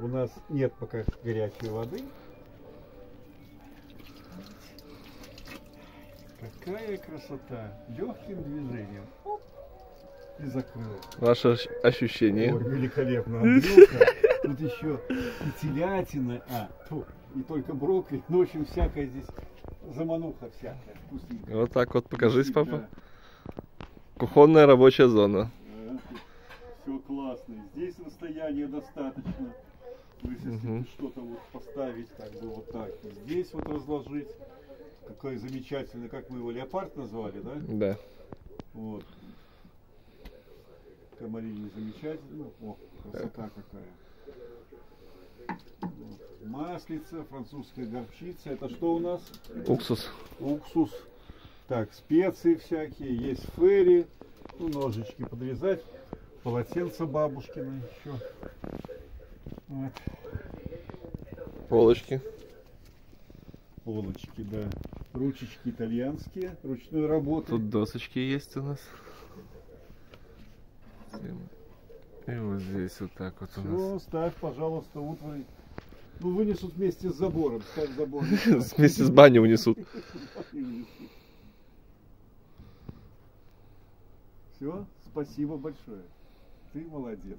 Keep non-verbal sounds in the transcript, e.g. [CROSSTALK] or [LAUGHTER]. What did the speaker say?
У нас нет пока горячей воды. Какая красота! Легким движением. Оп, и закрыл. Ваше ощ- ощущение. Ой, великолепно. [LAUGHS] Андрюха. Тут еще и телятина, а, тьфу, не только брокколи, но в общем всякая здесь замануха всякая. Вкусненькая. Вот так вот покажись, папа. Кухонная рабочая зона. Все классно. Здесь расстояние достаточно. То есть, если Мгм. что-то вот поставить, как бы вот так. И здесь вот разложить. Какой замечательный, как мы его леопард назвали, да? Да. Вот. Комарини замечательно. О, красота какая. Вот. Маслица, французская горчица. Это что у нас? Уксус. уксус, так, специи всякие, есть ферри, ну, ножички подрезать, полотенце бабушкины еще. Вот, Полочки. полочки, да. Ручечки итальянские, ручной работы. Тут досочки есть у нас. И вот здесь вот так вот у нас. Все, ставь, пожалуйста, утварь. Ну, вынесут вместе с забором, ставь забор. [LAUGHS] Вместе с баней унесут. [LAUGHS] Все, спасибо большое. Ты молодец.